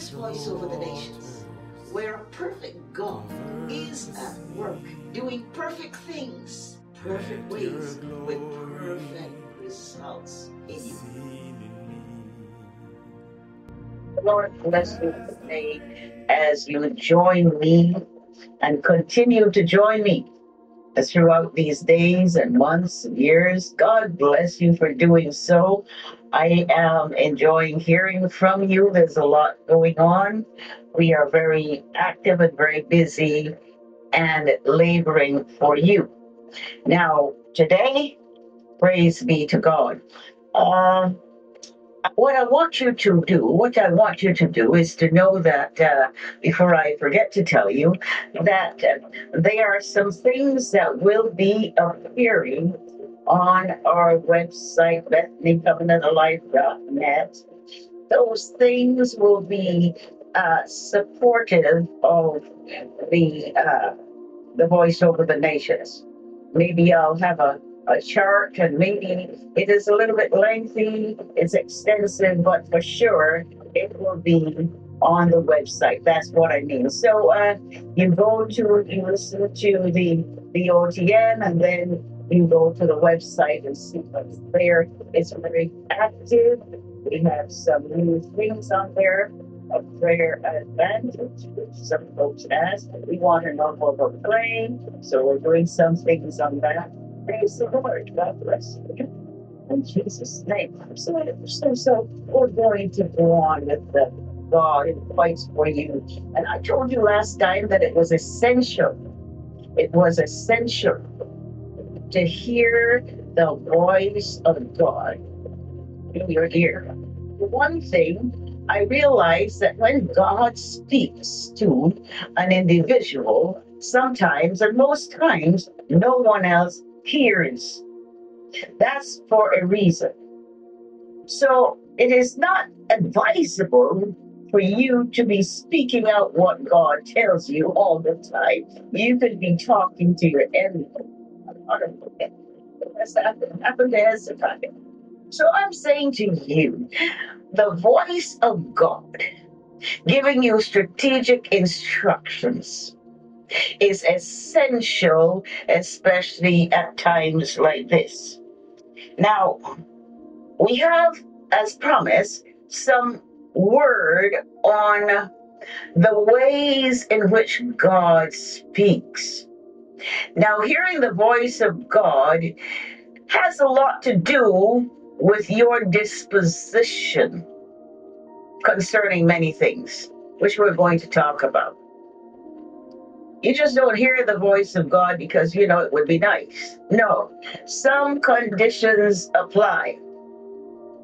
this voice over the nations, where a perfect God is at work, doing perfect things, perfect ways, with perfect results in you. Lord bless you today as you join me and continue to join me throughout these days and months and years. God bless you for doing so. I am enjoying hearing from you. There's a lot going on. We are very active and very busy and laboring for you. Now, today, praise be to God. Uh, what I want you to do, what I want you to do is to know that, uh, before I forget to tell you, that uh, there are some things that will be appearing on our website, BethanyCovenantAlive.net. Those things will be uh, supportive of the uh, the voice over the nations. Maybe I'll have a a chart and maybe it is a little bit lengthy, it's extensive, but for sure it will be on the website. That's what I mean. So uh, you go to, you listen to the, the OTN and then you go to the website and see what's there. It's very active. We have some new things on there. A prayer advantage, which some folks ask. We want to know more about praying, so we're doing some things on that. Praise the Lord. God bless you. In Jesus' name. So, so, so we're going to go on with the God fights for you. And I told you last time that it was essential. It was essential to hear the voice of God in your ear. One thing I realized that when God speaks to an individual, sometimes and most times, no one else hears. That's for a reason. So it is not advisable for you to be speaking out what God tells you all the time. You could be talking to your enemy. That's happened to Hezekiah. So I'm saying to you, the voice of God giving you strategic instructions is essential, especially at times like this. Now, we have, as promised, some word on the ways in which God speaks. Now, hearing the voice of God has a lot to do with your disposition concerning many things, which we're going to talk about. You just don't hear the voice of God because, you know, it would be nice. No, some conditions apply.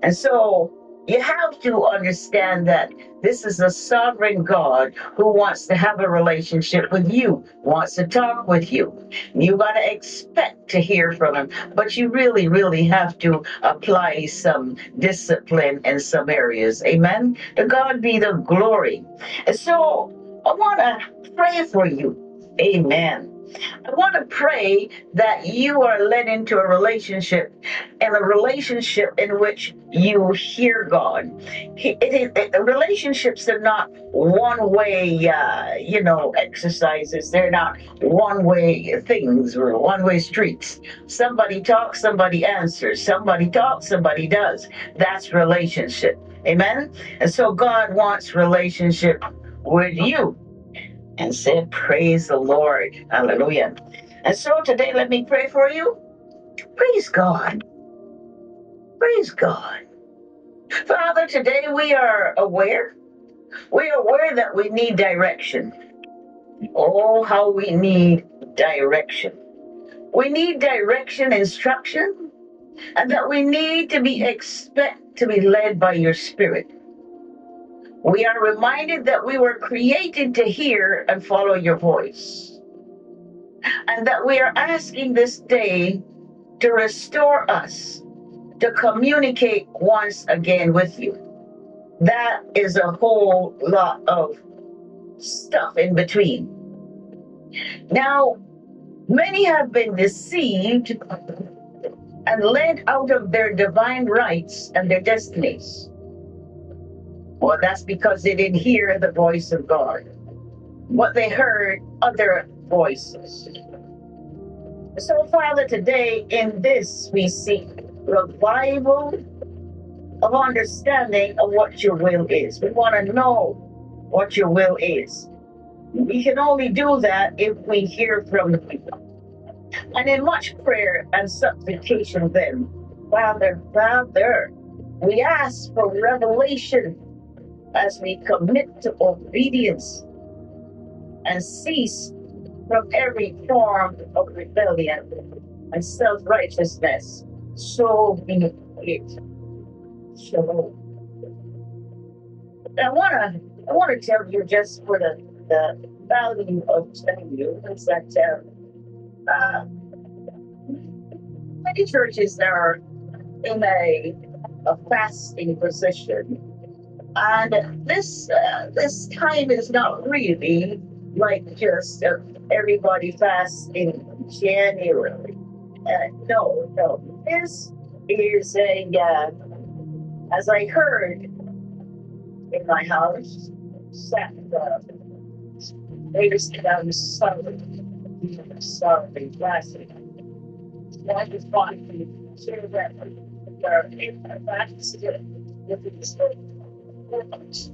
And so you have to understand that this is a sovereign God who wants to have a relationship with you, wants to talk with you. You got to expect to hear from him, but you really, really have to apply some discipline in some areas. Amen. To God be the glory. And so I want to pray for you Amen. I want to pray that you are led into a relationship and a relationship in which you hear God. It, it, it, relationships are not one way, uh, you know, exercises. They're not one way things or one way streets. Somebody talks, somebody answers. Somebody talks, somebody does. That's relationship. Amen. And so God wants relationship with you and said, Praise the Lord. Hallelujah. And so today, let me pray for you. Praise God. Praise God. Father, today we are aware. We are aware that we need direction. Oh, how we need direction. We need direction, instruction, and that we need to be expect to be led by your spirit. We are reminded that we were created to hear and follow your voice. And that we are asking this day to restore us, to communicate once again with you. That is a whole lot of stuff in between. Now, many have been deceived and led out of their divine rights and their destinies. Well, that's because they didn't hear the voice of God. What they heard, other voices. So, Father, today in this we seek revival of understanding of what your will is. We want to know what your will is. We can only do that if we hear from you. And in much prayer and supplication, then, Father, Father, we ask for revelation as we commit to obedience and cease from every form of rebellion and self righteousness. So be it. So I wanna I wanna tell you just for the the value of telling you is that uh, uh, many churches are in a a fasting position, and this uh, this time is not really like just uh, everybody fasts in January. Uh, no, no, this is a uh, as I heard in my house, sat uh, latest down sorry, sorry, lastly. I just wanted to share that there are facts with these it's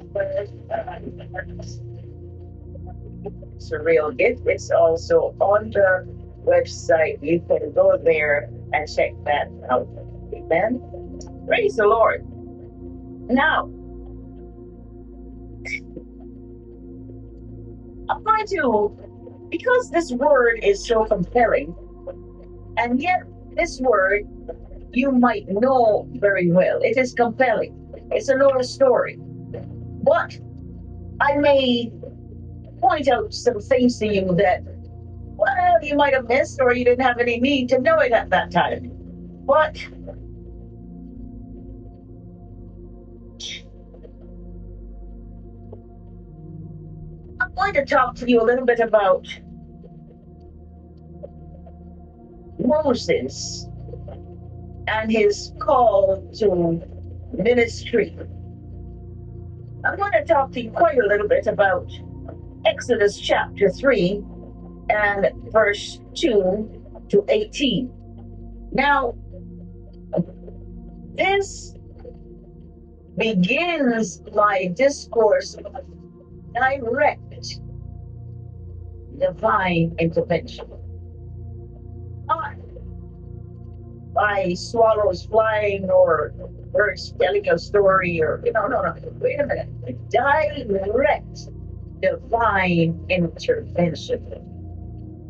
a real gift. It's also on the website. You can go there and check that out. Amen. Praise the Lord. Now, I'm going to, because this word is so compelling, and yet this word you might know very well. It is compelling. It's a little story. But I may point out some things to you that, well, you might have missed or you didn't have any need to know it at that time. But I'm going to talk to you a little bit about Moses and his call to ministry. I'm going to talk to you quite a little bit about Exodus chapter 3 and verse 2 to 18. Now, this begins my discourse of direct divine intervention. By swallows flying or birds telling a story or, you know, no, no, wait a minute. Direct divine intervention.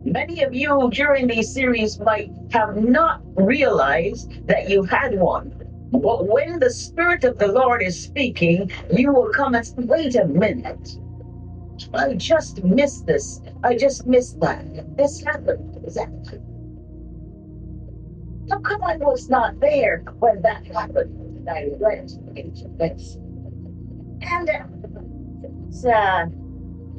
Many of you during these series might have not realized that you had one. But when the Spirit of the Lord is speaking, you will come and say, wait a minute. I just missed this. I just missed that. This happened. Exactly. How come I was not there when that happened? And I went into this. And uh, uh,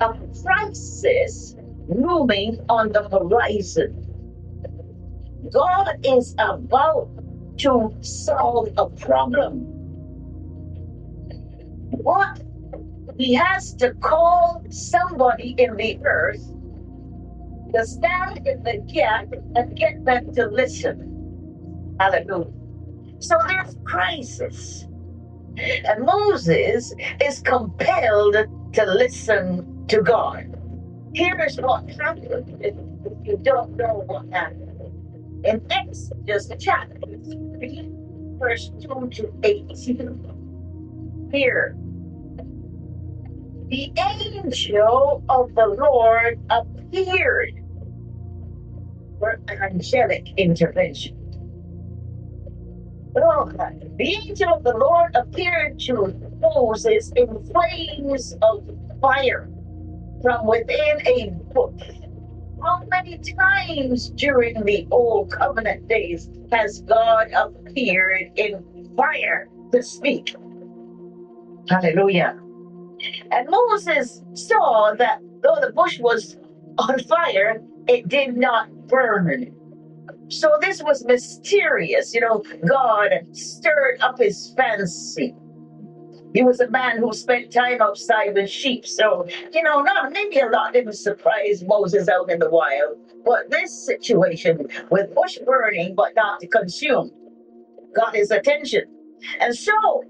a crisis looming on the horizon. God is about to solve a problem. What? He has to call somebody in the earth to stand in the gap and get them to listen. Hallelujah. So there's crisis. And Moses is compelled to listen to God. Here's what happened if, if you don't know what happened. In Exodus chapter 3, verse 2 to 18. Here, the angel of the Lord appeared for angelic intervention. The angel of the Lord appeared to Moses in flames of fire from within a bush. How many times during the old covenant days has God appeared in fire to speak? Hallelujah. And Moses saw that though the bush was on fire, it did not burn. So this was mysterious. You know, God stirred up his fancy. He was a man who spent time outside with sheep. So, you know, not maybe a lot didn't surprise Moses out in the wild. But this situation with bush burning but not consumed got his attention. And so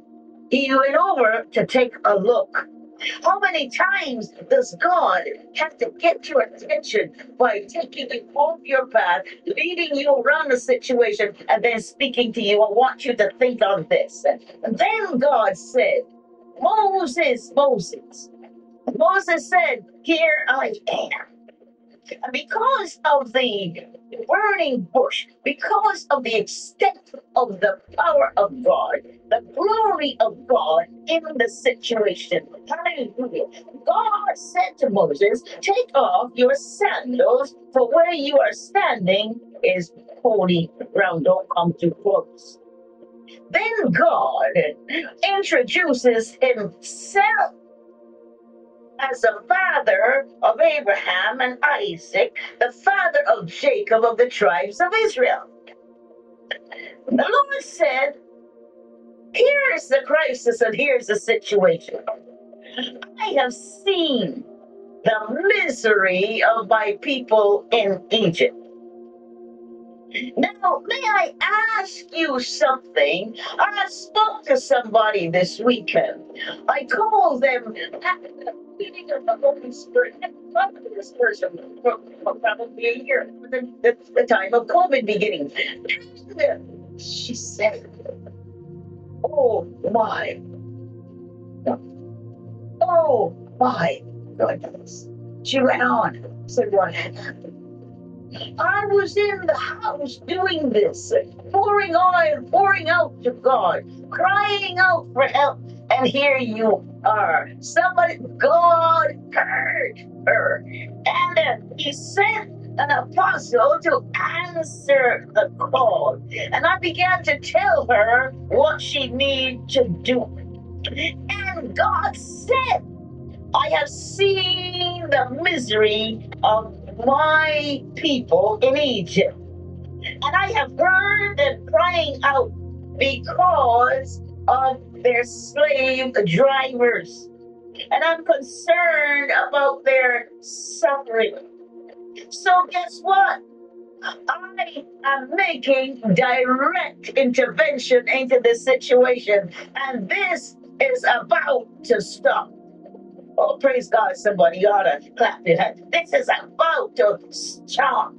he went over to take a look. How many times does God have to get your attention by taking you off your path, leading you around the situation, and then speaking to you? I want you to think on this. And then God said, Moses, Moses. Moses said, Here I am. Because of the burning bush, because of the extent of the power of God, the glory of God in the situation. Hallelujah. God said to Moses, Take off your sandals, for where you are standing is holy ground. Don't come too close. Then God introduces himself as the father of Abraham and Isaac, the father of Jacob of the tribes of Israel. The Lord said, Here's the crisis and here's the situation. I have seen the misery of my people in Egypt. Now, may I ask you something? I spoke to somebody this weekend. I called them meeting of the Holy Spirit. To this person for, probably a year, the, the, the time of COVID beginning. And she said, Oh my, oh my goodness. She went on, said, What happened? I was in the house doing this, pouring oil, pouring out to God, crying out for help. And here you are. Somebody, God heard her. And uh, he sent an apostle to answer the call. And I began to tell her what she needed to do. And God said, I have seen the misery of my people in Egypt. And I have heard them crying out because of their slave drivers. And I'm concerned about their suffering. So, guess what? I am making direct intervention into this situation, and this is about to stop. Oh, praise God, somebody ought to clap hands. This is about to stop.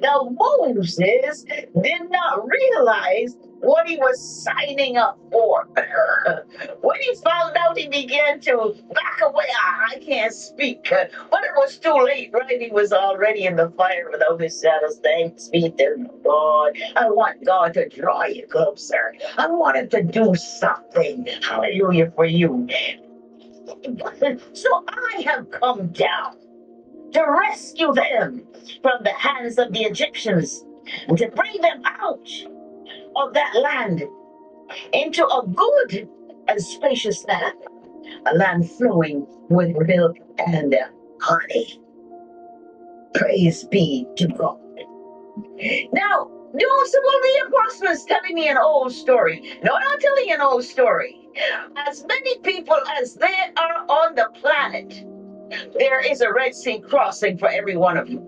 Now, Moses did not realize what he was signing up for. when he found out, he began to back away. I can't speak. But it was too late, right? He was already in the fire without his shadows. Thanks be to God. I want God to draw you closer. I want him to do something. Hallelujah for you. So I have come down to rescue them from the hands of the Egyptians and to bring them out of that land into a good and spacious land, a land flowing with milk and honey. Praise be to God. Now, no, some of the apostles telling me an old story. No, not telling you an old story. As many people as there are on the planet, there is a Red Sea crossing for every one of you.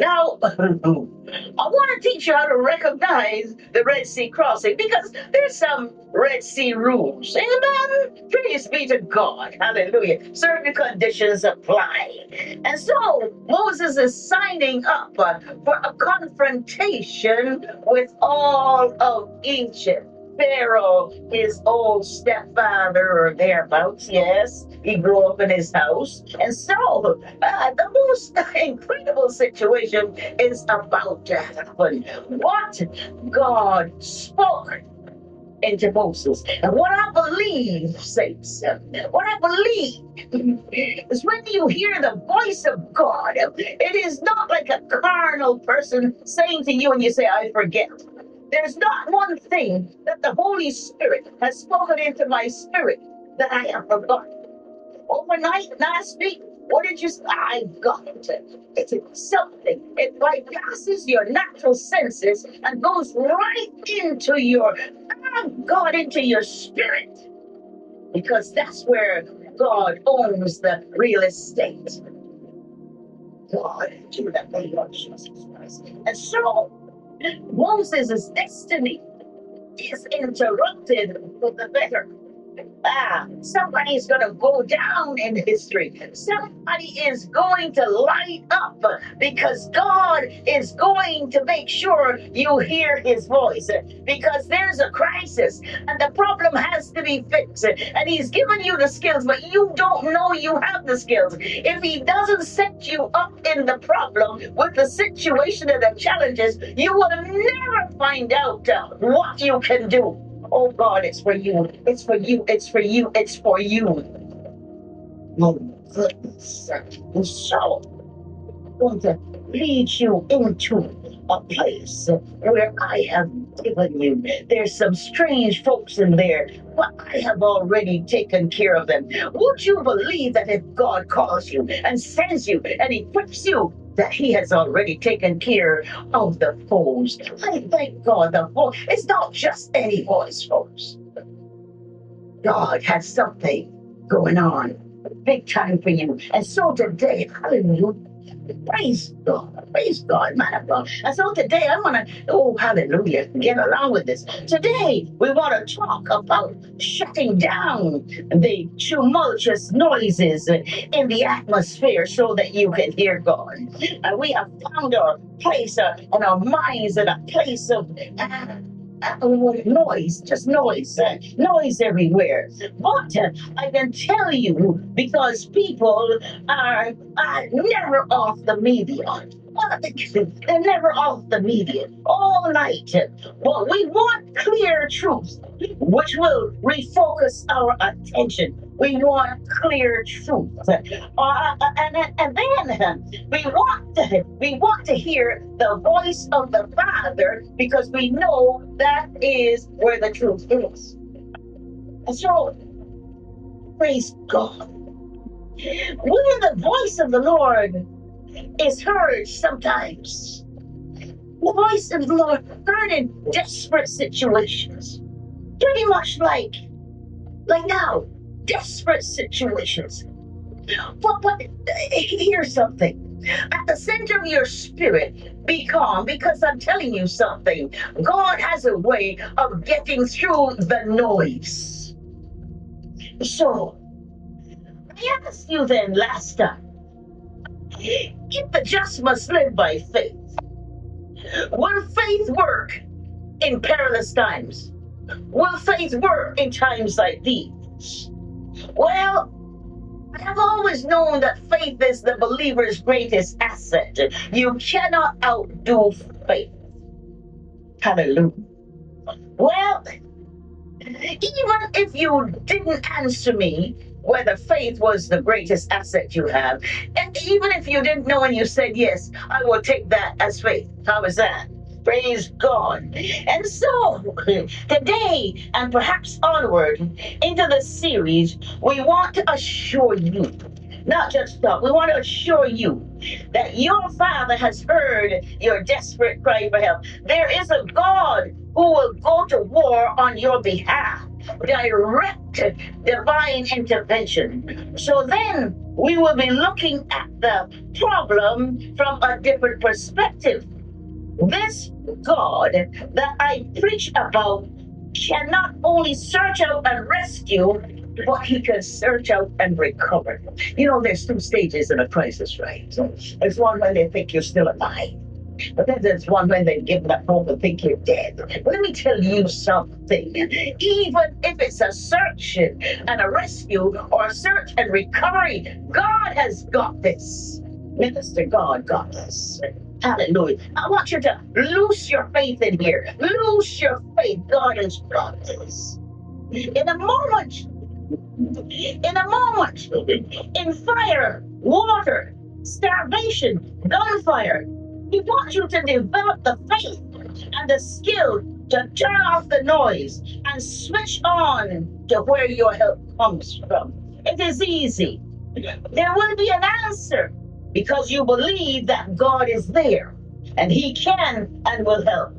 Now, I want to teach you how to recognize the Red Sea crossing because there's some Red Sea rules. Amen. Praise be to God. Hallelujah. Certain conditions apply. And so Moses is signing up uh, for a confrontation with all of Egypt. Pharaoh, his old stepfather or thereabouts, yes, he grew up in his house. And so uh, the most incredible situation is about to happen. What God spoke into Moses. And what I believe, saints, what I believe is when you hear the voice of God, it is not like a carnal person saying to you and you say, I forget. There's not one thing that the Holy Spirit has spoken into my spirit that I have forgotten. Overnight, last week, what did you say? I got it. It's something. It bypasses your natural senses and goes right into your, oh, God, into your spirit. because that's where God owns the real estate. God, to the name of Jesus Christ. And so Moses' destiny is interrupted for the better. Ah, somebody is going to go down in history. Somebody is going to light up because God is going to make sure you hear his voice because there's a crisis and the problem has to be fixed. And he's given you the skills, but you don't know you have the skills. If he doesn't set you up in the problem with the situation and the challenges, you will never find out what you can do. Oh God, it's for you. It's for you. It's for you. It's for you. My goodness. And I'm going to lead you into a place where I have given you. There's some strange folks in there, but I have already taken care of them. Would you believe that if God calls you and sends you and equips you, that he has already taken care of the foes. I thank God the foe. It's not just any voice, folks. God has something going on big time for you. And so today, hallelujah, Praise God. Praise God, man of God. And so today I want to, oh, hallelujah, get along with this. Today we want to talk about shutting down the tumultuous noises in the atmosphere so that you can hear God. And we have found our place uh, and our minds in a place of. Uh, noise, just noise, uh, noise everywhere. But uh, I can tell you because people are, are never off the media. Well, they're never off the media all night. But we want clear truth, which will refocus our attention. We want clear truth, uh, uh and, and then we want to, we want to hear the voice of the Father because we know that is where the truth is. So, praise God. When the voice of the Lord is heard sometimes. The voice of the Lord heard in desperate situations. Pretty much like, like now, desperate situations. But, but here's something. At the center of your spirit, be calm because I'm telling you something. God has a way of getting through the noise. So, I asked you then last time if the just must live by faith, will faith work in perilous times? Will faith work in times like these? Well, I have always known that faith is the believer's greatest asset. You cannot outdo faith. Hallelujah. Well, even if you didn't answer me, whether faith was the greatest asset you have. And even if you didn't know and you said yes, I will take that as faith. How is that? Praise God. And so, today and perhaps onward into the series, we want to assure you, not just stop, we want to assure you that your Father has heard your desperate cry for help. There is a God who will go to war on your behalf direct divine intervention. So then we will be looking at the problem from a different perspective. This God that I preach about cannot only search out and rescue, but he can search out and recover. You know, there's two stages in a crisis, right? So there's one when they think you're still alive. But then there's one when they give up hope and think you're dead. Let me tell you something. Even if it's a search and a rescue or a search and recovery, God has got this. Minister, God got this. Hallelujah. I want you to loose your faith in here. Loose your faith. God has got this. In a moment, in a moment, in fire, water, starvation, gunfire, he wants you to develop the faith and the skill to turn off the noise and switch on to where your help comes from. It is easy. There will be an answer because you believe that God is there and He can and will help.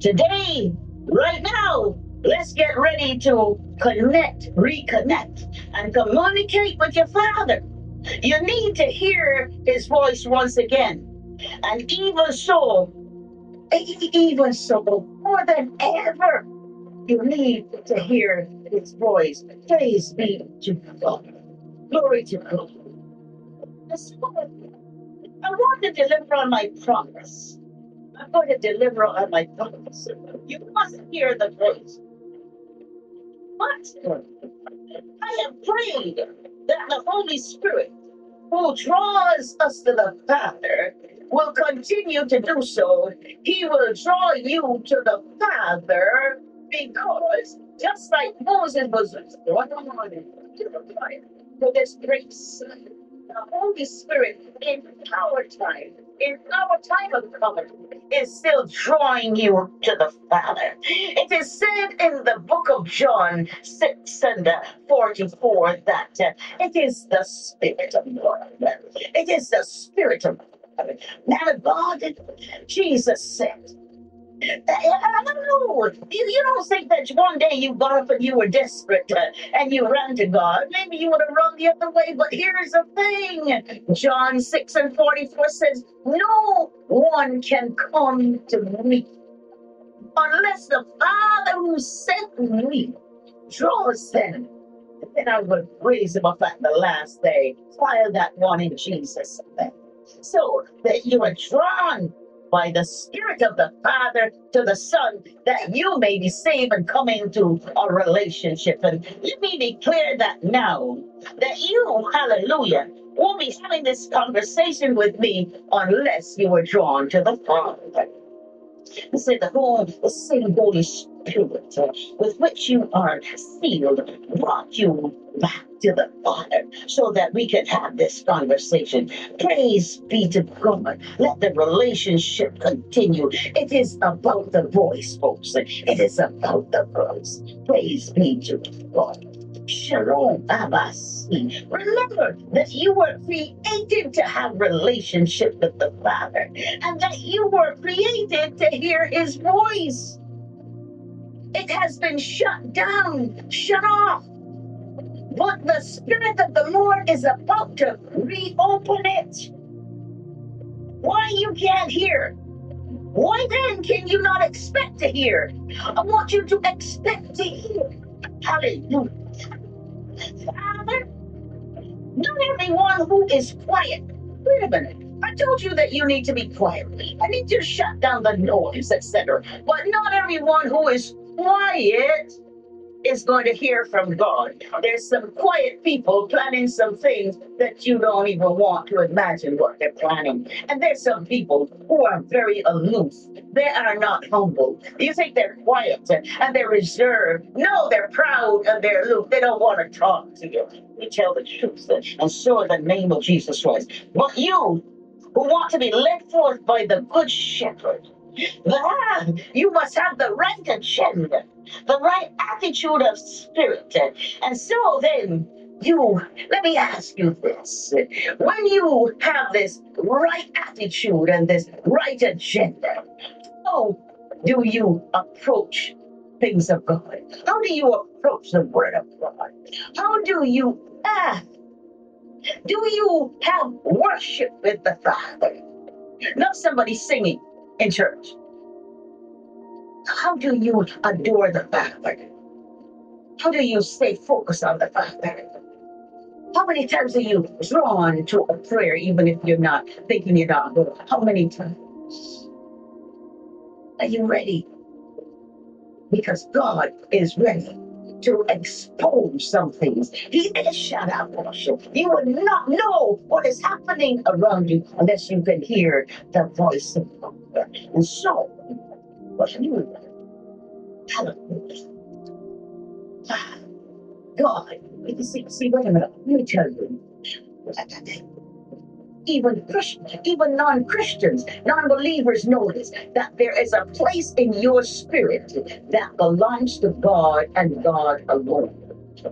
Today, right now, Let's get ready to connect, reconnect, and communicate with your Father. You need to hear His voice once again. And even so, even so, more than ever, you need to hear His voice. Praise be to God. Glory to God. I want to deliver on my promise. I'm going to deliver on my promise. You must hear the voice. But I have prayed that the Holy Spirit, who draws us to the Father, will continue to do so. He will draw you to the Father because just like Moses was to this grace, the Holy Spirit in our time, in our time of covenant, is still drawing you to the Father. It is said in the book of John 6 and uh, 44 that uh, it is the Spirit of God. It is the Spirit of God. Of God, did Jesus said. You, don't think that one day you got up and you were desperate uh, and you ran to God. Maybe you would have run the other way, but here's the thing John 6 and 44 says, No one can come to me unless the Father who sent me draws them. Then I will raise him up at the last day. Fire that one in Jesus' name. So that you are drawn by the Spirit of the Father to the Son, that you may be saved and come into a relationship. And let me declare that now, that you, hallelujah, won't be having this conversation with me unless you are drawn to the Father. He said, The whole the same Holy Spirit with which you are sealed brought you back to the Father so that we could have this conversation. Praise be to God. Let the relationship continue. It is about the voice, folks. It is about the voice. Praise be to God. Shalom, Abasi. Remember that you were created to have relationship with the Father and that you were created to hear his voice. It has been shut down, shut off. But the Spirit of the Lord is about to reopen it. Why you can't hear? Why then can you not expect to hear? I want you to expect to hear. Hallelujah. Father, not everyone who is quiet. Wait a minute. I told you that you need to be quiet. I need to shut down the noise, etc. But not everyone who is quiet is going to hear from God. There's some quiet people planning some things that you don't even want to imagine what they're planning. And there's some people who are very aloof. They are not humble. You think they're quiet and they're reserved. No, they're proud and they're aloof. They don't want to talk to you. We tell the truth and so in the name of Jesus Christ. But you who want to be led forth by the good shepherd, ah, you must have the right agenda the right attitude of spirit. And so then, you, let me ask you this. When you have this right attitude and this right agenda, how do you approach things of God? How do you approach the Word of God? How do you act? Do you have worship with the Father? Not somebody singing in church. How do you adore the Father? How do you stay focused on the Father? How many times are you drawn to a prayer, even if you're not thinking it out? How many times? Are you ready? Because God is ready to expose some things. He is shut out worship. You will not know what is happening around you unless you can hear the voice of God. And so, what you Hallelujah. God, see, see, wait a minute. Let me tell you. Even Christians, even non-Christians, non-believers know this, that there is a place in your spirit that belongs to God and God alone.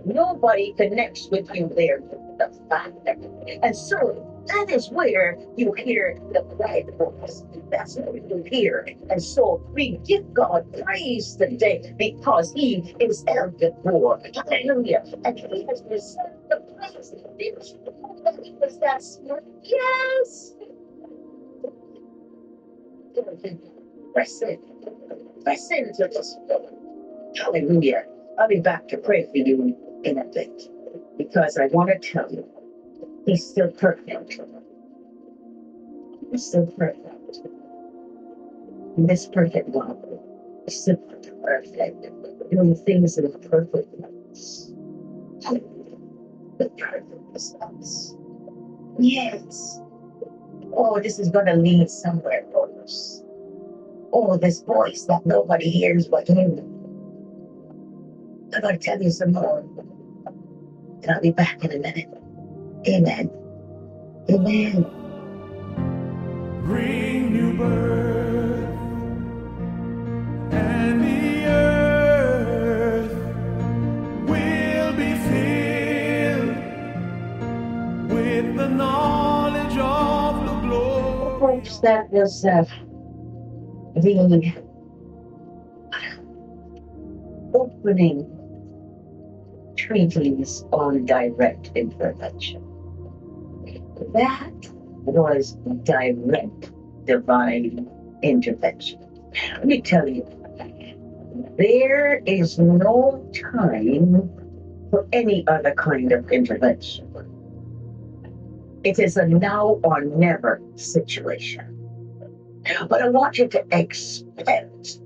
Nobody connects with you there the Father. And so that is where you hear the quiet voice. That's what you hear. And so we give God praise today because He is El Gibbor. Hallelujah. And He has deserved the praise. Because that's yes. Press in. Press into this. Hallelujah. I'll be back to pray for you in a bit because I want to tell you, He's still perfect. He's still perfect. And this perfect love is still perfect. Doing things in a perfect. The perfect us. Yes. Oh, this is going to lead somewhere, brothers. Oh, this voice that nobody hears but you. Going to tell you some more. And I'll be back in a minute. Amen. Amen. Bring new birth, and the earth will be filled with the knowledge of the glory. Folks, that was uh, the opening treatise on direct intervention. That was direct divine intervention. Let me tell you, there is no time for any other kind of intervention. It is a now or never situation. But I want you to expect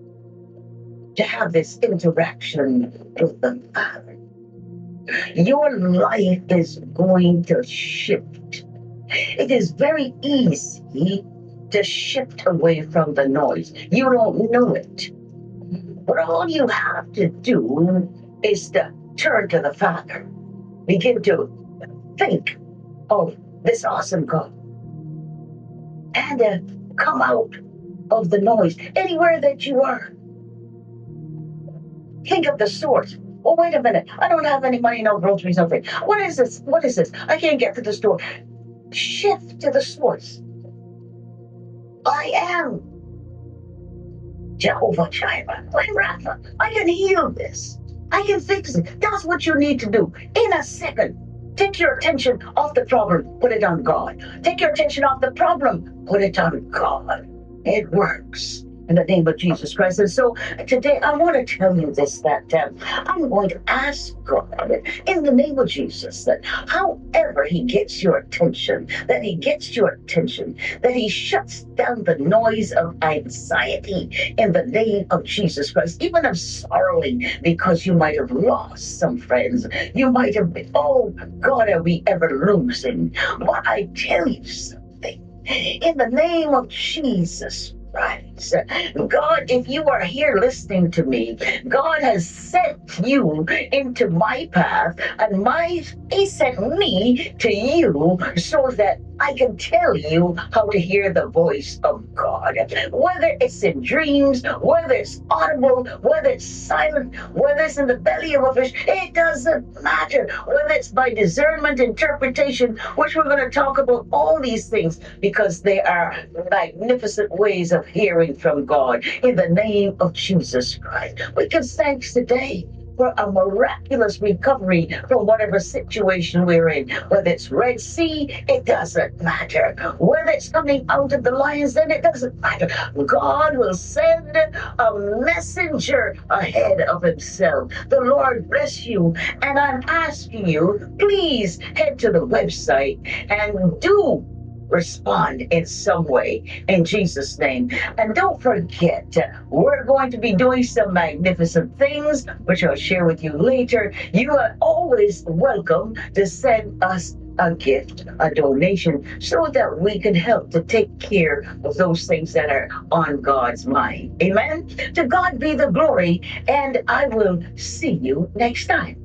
to have this interaction with the Father. Your life is going to shift. It is very easy to shift away from the noise. You don't know it. But all you have to do is to turn to the Father. Begin to think of this awesome God. And uh, come out of the noise anywhere that you are. Think of the source. Oh, wait a minute. I don't have any money, no groceries, nothing. What is this? What is this? I can't get to the store. Shift to the source. I am Jehovah Jireh. I'm. I can heal this. I can fix it. That's what you need to do in a second. Take your attention off the problem, put it on God. Take your attention off the problem, put it on God. It works in the name of Jesus Christ. And so today I want to tell you this that um, I'm going to ask God in the name of Jesus that however He gets your attention, that He gets your attention, that He shuts down the noise of anxiety in the name of Jesus Christ, even of sorrowing because you might have lost some friends. You might have been, oh God, are we ever losing? But I tell you something. In the name of Jesus Right. God, if you are here listening to me, God has sent you into my path, and my He sent me to you so that I can tell you how to hear the voice of God. Whether it's in dreams, whether it's audible, whether it's silent, whether it's in the belly of a fish, it doesn't matter. Whether it's by discernment, interpretation, which we're going to talk about all these things because they are magnificent ways of hearing from God in the name of Jesus Christ. We give thanks today for a miraculous recovery from whatever situation we're in. Whether it's Red Sea, it doesn't matter. Whether it's coming out of the lions, then it doesn't matter. God will send a messenger ahead of himself. The Lord bless you. And I'm asking you, please head to the website and do respond in some way in Jesus' name. And don't forget, we're going to be doing some magnificent things, which I'll share with you later. You are always welcome to send us a gift, a donation, so that we can help to take care of those things that are on God's mind. Amen. To God be the glory, and I will see you next time.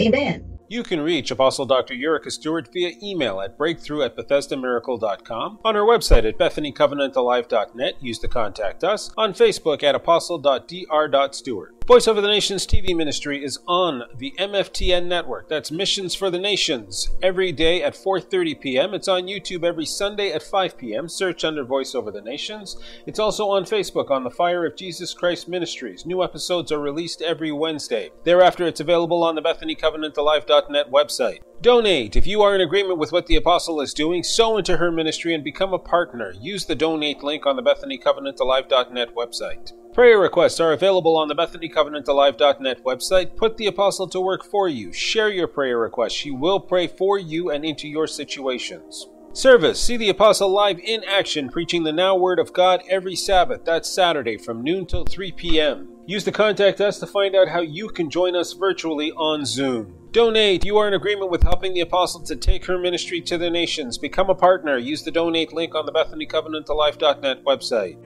Amen. You can reach Apostle Dr. Eurica Stewart via email at breakthrough at BethesdaMiracle.com, on our website at BethanyCovenantAlive.net, use to contact us, on Facebook at apostle.dr.stewart. Voice over the Nations TV ministry is on the MFTN network. That's Missions for the Nations every day at 4:30 p.m. It's on YouTube every Sunday at 5 p.m. Search under Voice over the Nations. It's also on Facebook on the Fire of Jesus Christ Ministries. New episodes are released every Wednesday. Thereafter, it's available on the Bethany BethanyCovenantAlive.net website. Donate. If you are in agreement with what the apostle is doing, sow into her ministry and become a partner. Use the donate link on the bethany BethanyCovenantAlive.net website. Prayer requests are available on the bethany BethanyCovenantAlive.net website. Put the apostle to work for you. Share your prayer requests. She will pray for you and into your situations. Service. See the apostle live in action, preaching the now word of God every Sabbath. That's Saturday from noon till 3 p.m. Use the contact us to find out how you can join us virtually on Zoom. Donate. You are in agreement with helping the apostle to take her ministry to the nations. Become a partner. Use the donate link on the BethanyCovenantAlive.net website.